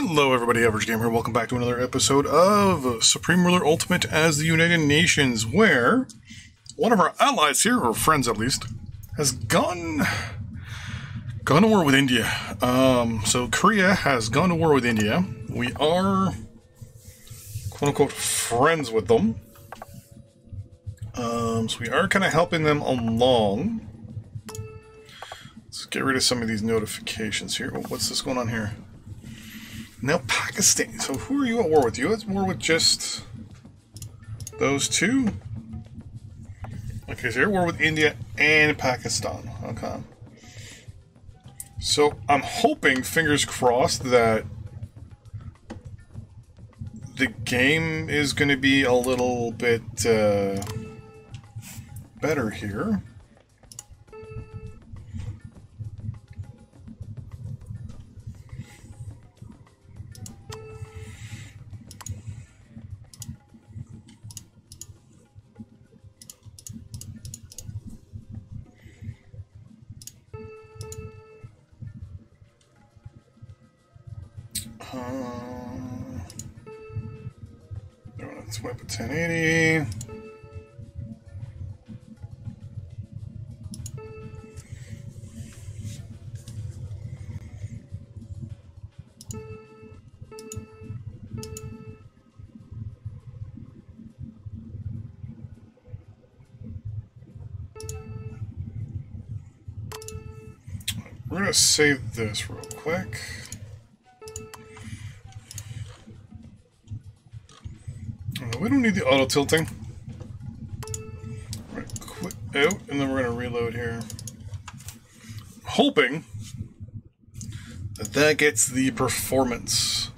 Hello, everybody. Average Gamer. Here. Welcome back to another episode of Supreme Ruler Ultimate as the United Nations, where one of our allies here, or friends at least, has gone gone to war with India. Um, so Korea has gone to war with India. We are quote unquote friends with them. Um, so we are kind of helping them along. Let's get rid of some of these notifications here. What's this going on here? Now Pakistan. So who are you at war with? You at war with just those two? Okay, so you're at war with India and Pakistan. Okay. So I'm hoping, fingers crossed, that the game is going to be a little bit uh, better here. Let's whip a 1080. We're going to save this real quick. Need the auto tilting. We're gonna quit out oh, and then we're gonna reload here. Hoping that that gets the performance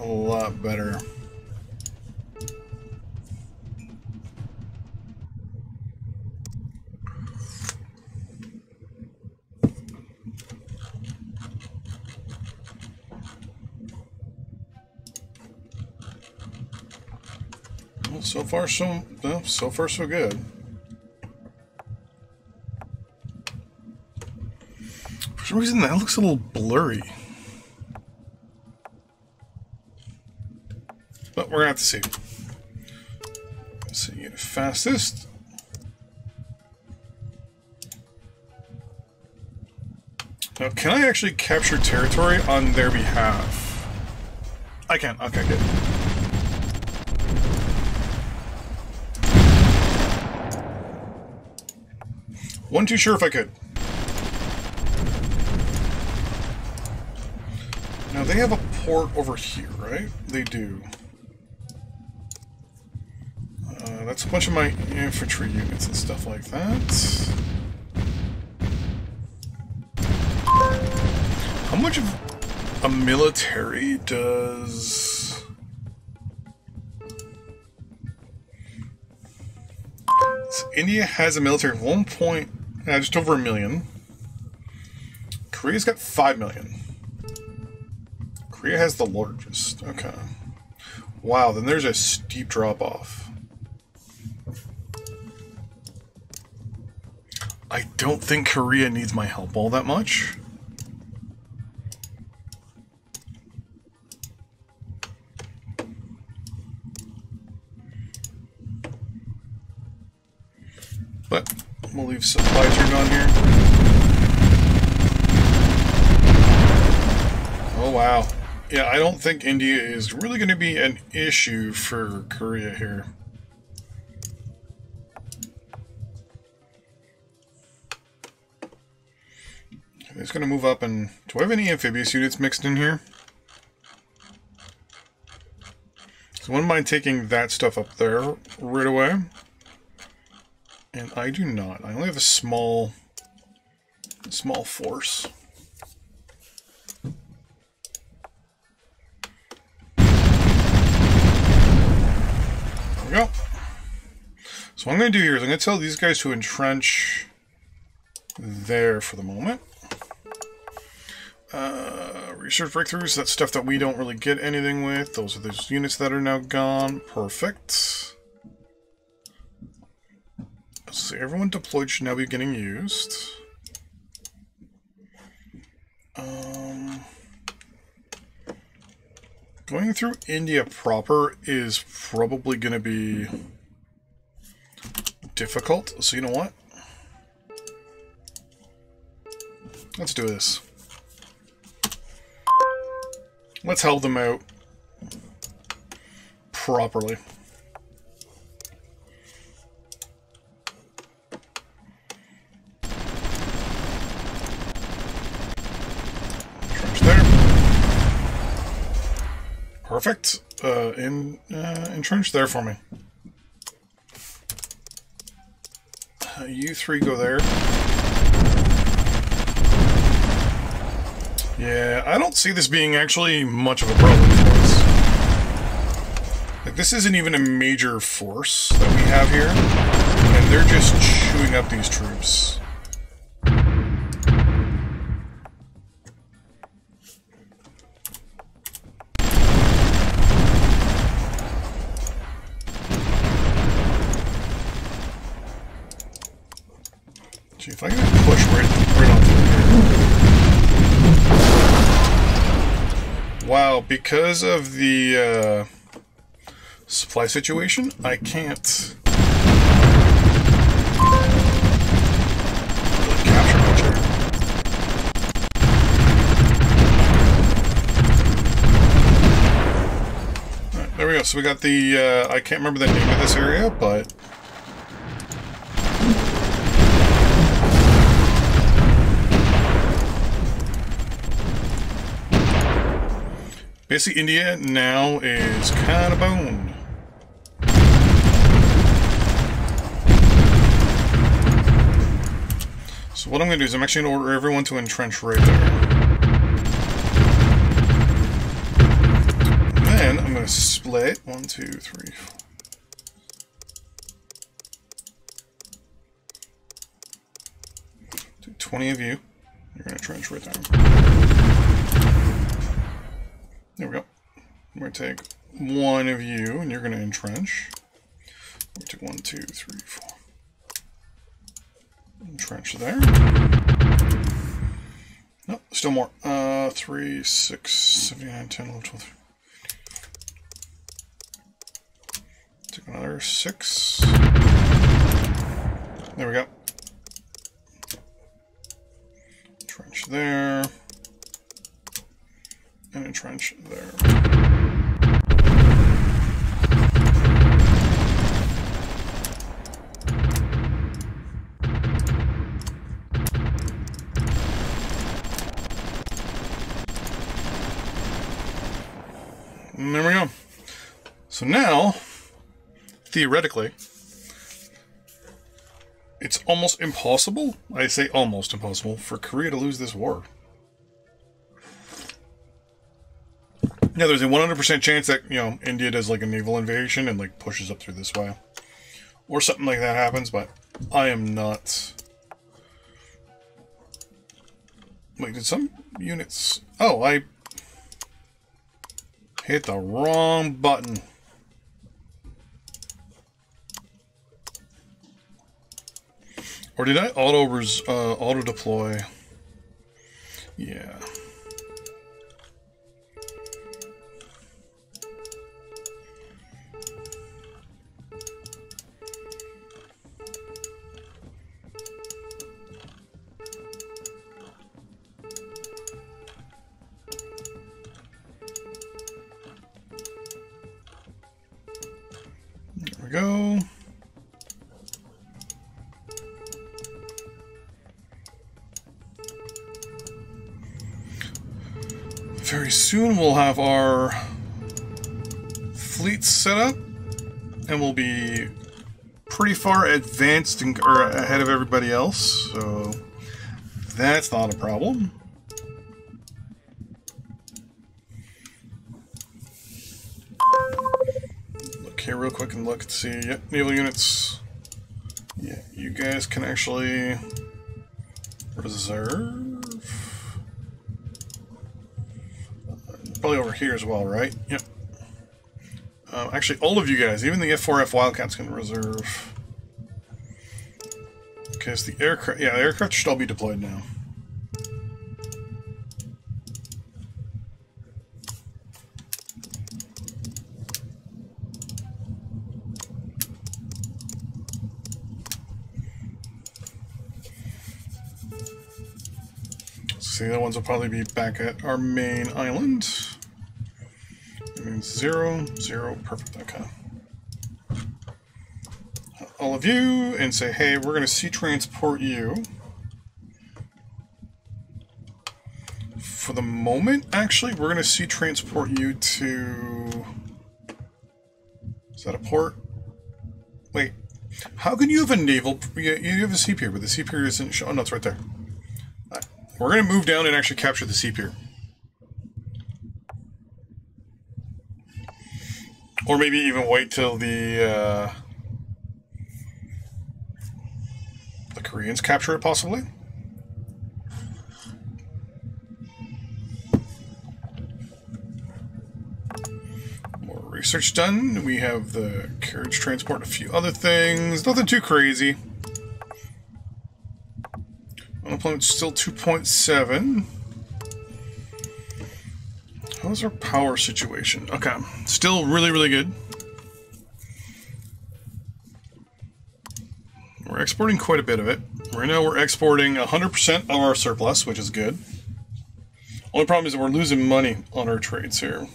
a lot better. So far, so so far, so good. For some reason, that looks a little blurry. But we're gonna have to see. Let's see, fastest. Now, can I actually capture territory on their behalf? I can. Okay, good. One too sure if I could. Now they have a port over here, right? They do. Uh, that's a bunch of my infantry units and stuff like that. How much of a military does... So India has a military of one point, uh, just over a million. Korea's got five million. Korea has the largest. Okay. Wow, then there's a steep drop off. I don't think Korea needs my help all that much. But we'll leave supply turned on here. Oh wow. Yeah, I don't think India is really going to be an issue for Korea here. It's going to move up and... Do I have any amphibious units mixed in here? So I wouldn't mind taking that stuff up there right away. And I do not. I only have a small, small force. There we go. So what I'm going to do here is I'm going to tell these guys to entrench there for the moment. Uh, research breakthroughs, that's stuff that we don't really get anything with. Those are those units that are now gone. Perfect. So everyone deployed should now be getting used. Um, Going through India proper is probably going to be difficult. So you know what? Let's do this. Let's help them out properly. Perfect. Uh, in, uh, there for me. Uh, you three go there. Yeah, I don't see this being actually much of a problem for us. Like, this isn't even a major force that we have here, and they're just chewing up these troops. See if I can push right, right on through here. Wow, because of the uh, supply situation, I can't capture there we go. So we got the, uh, I can't remember the name of this area, but Basically, India now is kind of boned. So what I'm going to do is I'm actually going to order everyone to entrench right there. Then I'm going to split. One, two, three, four. 20 of you. You're going to trench right there. There we go. I'm going to take one of you, and you're going to entrench. We take one, two, three, four. Entrench there. No, still more. Uh, 3, 6, 7, 9, 10, 11, 12, 13. Take another 6. There we go. Trench there and a trench there. And there we go. So now, theoretically, it's almost impossible, I say almost impossible, for Korea to lose this war. Yeah, there's a 100% chance that, you know, India does like a naval invasion and like pushes up through this way. Or something like that happens, but I am not. Wait, did some units. Oh, I hit the wrong button. Or did I auto uh, auto deploy? Yeah. Very soon we'll have our fleet set up and we'll be pretty far advanced and, or ahead of everybody else, so that's not a problem. Look here real quick and look and see. Yep, naval units. Yeah, you guys can actually reserve. here as well, right? Yep. Uh, actually, all of you guys, even the F4F Wildcats can reserve. Because the aircraft, yeah, the aircraft should all be deployed now. See, that ones will probably be back at our main island. Zero, zero, perfect, okay. All of you, and say, hey, we're going to sea transport you. For the moment, actually, we're going to sea transport you to... Is that a port? Wait, how can you have a naval... You have a sea pier, but the sea pier isn't... Oh, no, it's right there. Right. We're going to move down and actually capture the sea pier. Or maybe even wait till the... Uh, the Koreans capture it, possibly? More research done. We have the carriage transport, a few other things. Nothing too crazy. Unemployment's still 2.7. How's our power situation? Okay, still really, really good. We're exporting quite a bit of it. Right now we're exporting 100% of our surplus, which is good. Only problem is that we're losing money on our trades here.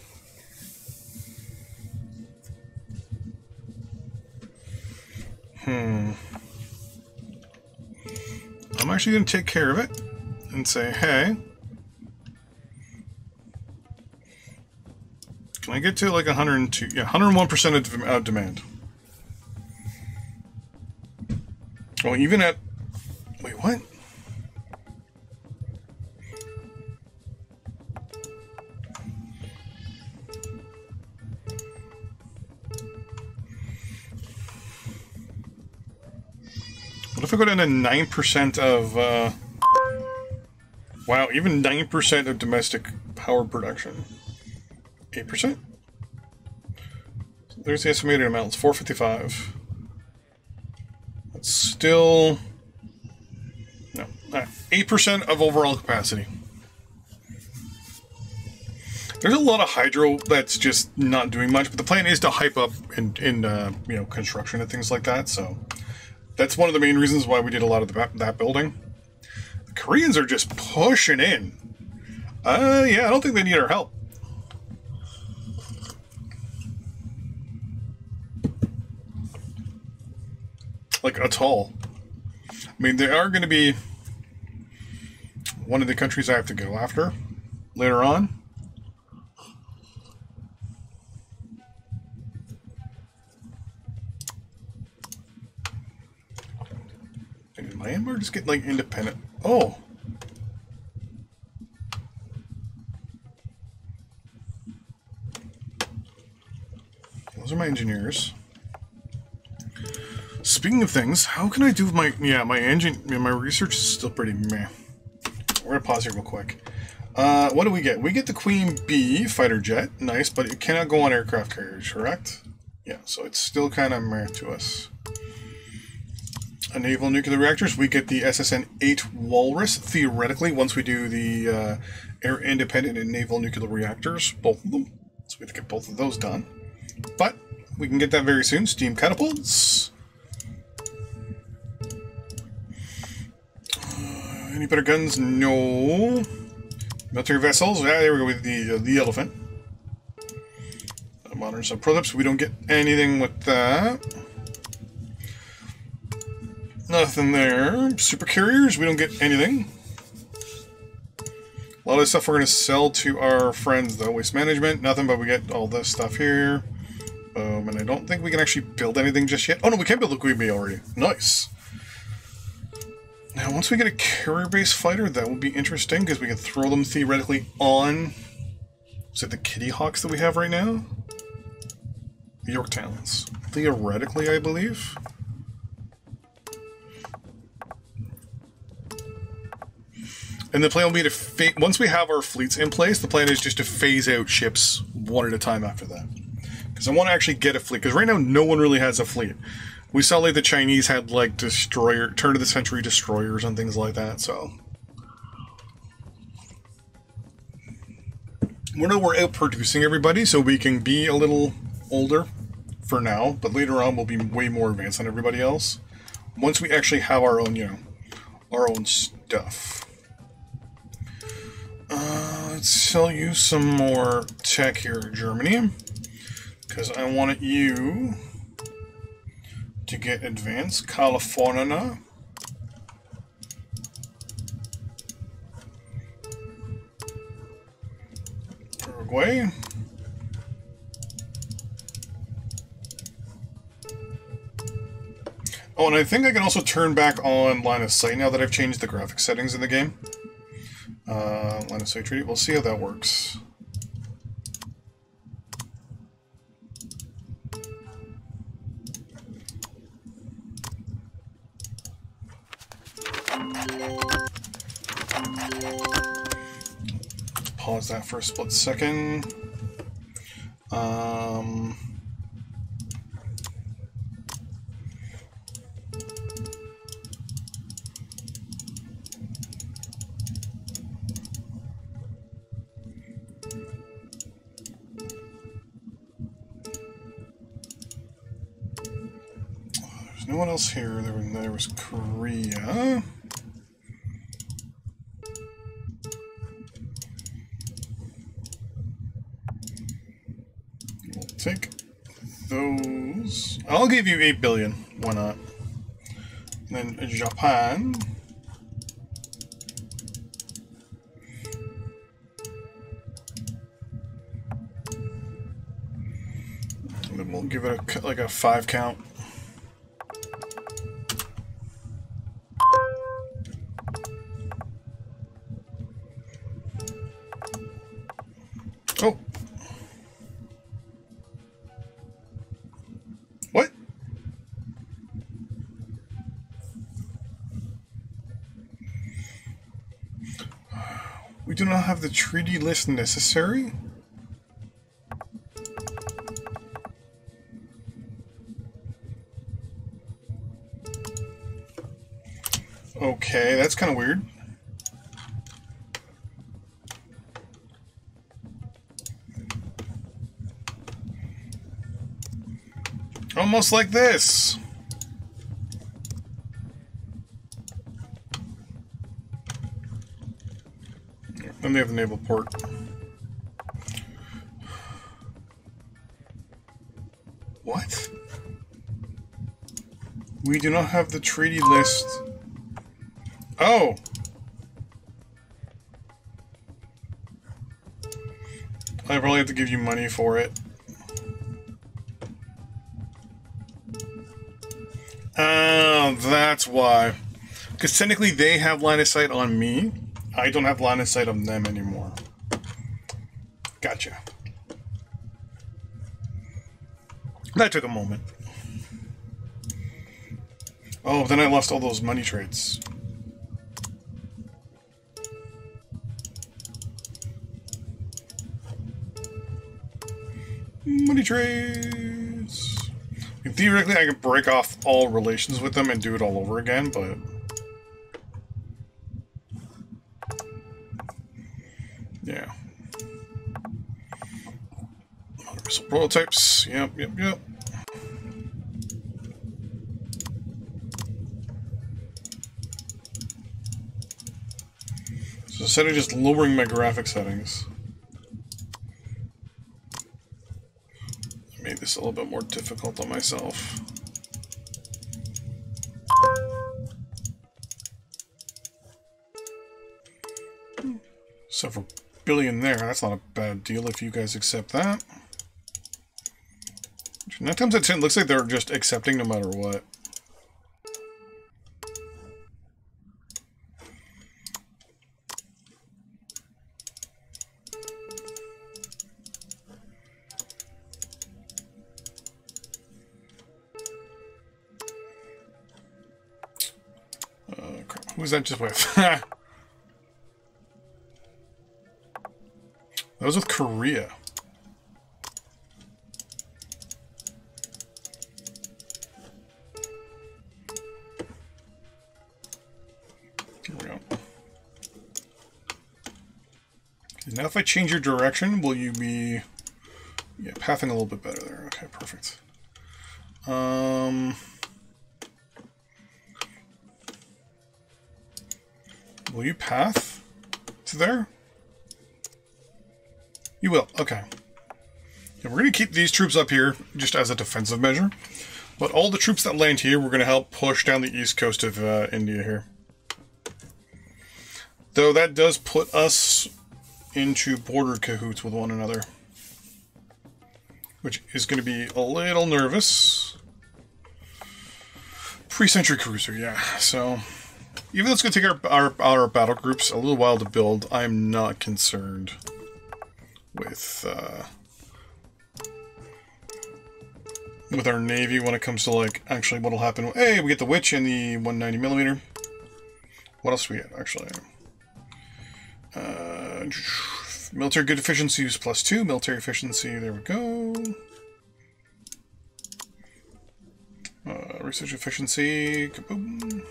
Hmm. I'm actually going to take care of it and say, hey, get to like 102? Yeah, 101% of demand. Well, even at. Wait, what? What if I go down to 9% of, uh, wow, even 9% of domestic power production? 8%? There's the estimated amount, it's 455. That's still, no, 8% of overall capacity. There's a lot of hydro that's just not doing much, but the plan is to hype up in, in uh, you know, construction and things like that, so that's one of the main reasons why we did a lot of the, that building. The Koreans are just pushing in. Uh, yeah, I don't think they need our help. Like, at all. I mean, they are going to be one of the countries I have to go after later on. Myanmar just get like independent? Oh. Those are my engineers. Speaking of things, how can I do my yeah my engine my research is still pretty meh. We're gonna pause here real quick. Uh, what do we get? We get the Queen Bee fighter jet, nice, but it cannot go on aircraft carriers, correct? Yeah, so it's still kind of meh to us naval nuclear reactors, we get the SSN-8 Walrus, theoretically, once we do the uh, air-independent and naval nuclear reactors, both of them. So we have to get both of those done. But we can get that very soon. Steam catapults. Any better guns? No. Military vessels. Yeah, there we go with the, uh, the elephant. modern sub prototypes. We don't get anything with that. Nothing there. Super carriers, we don't get anything. A lot of stuff we're going to sell to our friends, though. Waste management, nothing, but we get all this stuff here. Um, and I don't think we can actually build anything just yet. Oh, no, we can build a Queen Bee already. Nice. Now, once we get a carrier-based fighter, that will be interesting, because we can throw them theoretically on... Is it the Kitty Hawks that we have right now? The Yorktowns. Theoretically, I believe. And the plan will be to once we have our fleets in place, the plan is just to phase out ships one at a time after that. Because I want to actually get a fleet. Because right now, no one really has a fleet. We saw like the Chinese had like destroyer, turn of the century destroyers and things like that. So we know we're out producing everybody, so we can be a little older for now. But later on, we'll be way more advanced than everybody else. Once we actually have our own, you know, our own stuff. Uh, let's sell you some more tech here Germany. Because I wanted you to get advanced. California. Uruguay. Oh, and I think I can also turn back on line of sight now that I've changed the graphic settings in the game. Uh, line of sight treaty. We'll see how that works. Pause that for a split second. Um, there's no one else here. There there was Korea. I'll give you 8 billion. Why not? And then Japan. Then we'll give it a, like a 5 count. Oh. Have the treaty list necessary? Okay, that's kind of weird. Almost like this. Then they have the naval port. What? We do not have the treaty list. Oh! I probably have to give you money for it. Oh, that's why. Because technically they have line of sight on me. I don't have line of sight on them anymore. Gotcha. That took a moment. Oh, then I lost all those money trades. Money trades. Theoretically, I could break off all relations with them and do it all over again, but... prototypes. Yep, yep, yep. So instead of just lowering my graphic settings, I made this a little bit more difficult on myself. Several billion there. That's not a bad deal if you guys accept that. Nine times out of ten, looks like they're just accepting no matter what. Oh, crap. Who's that just with? that was with Korea. If I change your direction, will you be yeah, pathing a little bit better there. Okay, perfect. Um Will you path to there? You will. Okay. Yeah, we're going to keep these troops up here just as a defensive measure. But all the troops that land here, we're going to help push down the east coast of uh, India here. Though that does put us into border cahoots with one another. Which is going to be a little nervous. Pre-century cruiser, yeah. So, even though it's going to take our, our, our battle groups a little while to build, I'm not concerned with uh, with our navy when it comes to like actually what'll happen. Hey, we get the witch and the 190 millimeter. What else do we get actually? Uh, military good efficiency is plus two. Military efficiency. There we go. Uh, research efficiency. Kaboom.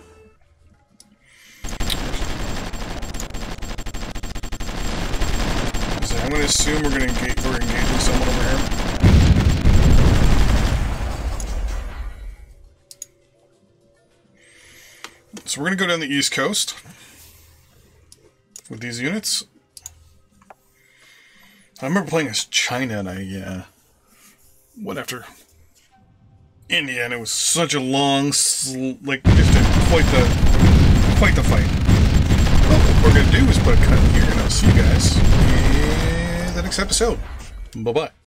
So I'm going to assume we're going to. We're engaging someone over here. So we're going to go down the east coast with these units. I remember playing as China and I uh, went after India and it was such a long, like, just quite the, quite the fight. Well, what we're to do is put a cut here and I'll see you guys in the next episode. Bye-bye.